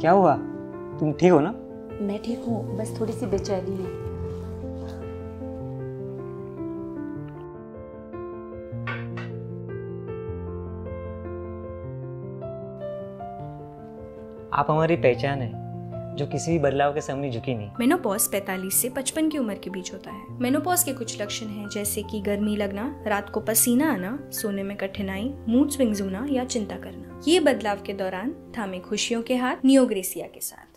क्या हुआ? तुम ठीक हो ना? मैं ठीक हूँ बस थोड़ी सी बेचैनी है। आप हमारी पहचान है। जो किसी भी बदलाव के सामने झुकी नहीं। मेनोपॉज 45 से 55 की उम्र के बीच होता है। मेनोपॉज के कुछ लक्षण हैं, जैसे कि गर्मी लगना, रात को पसीना आना, सोने में कठिनाई मूड स्विंग्स होना या चिंता करना। ये बदलाव के दौरान थामे खुशियों के हाथ नियोग्रेसिया के साथ।